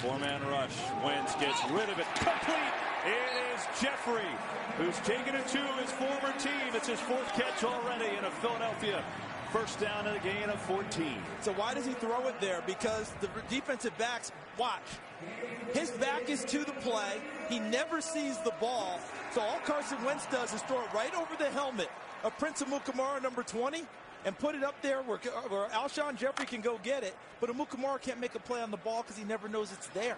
Four-man rush. Wentz gets rid of it. Complete. It is Jeffery, who's taken it to his former team. It's his fourth catch already in a Philadelphia first down and a gain of 14. So why does he throw it there? Because the defensive backs, watch. His back is to the play. He never sees the ball. So all Carson Wentz does is throw it right over the helmet of Prince Amukamara, number 20, and put it up there where, where Alshon Jeffery can go get it. But Amukamara can't make a play on the ball because he never knows it's there.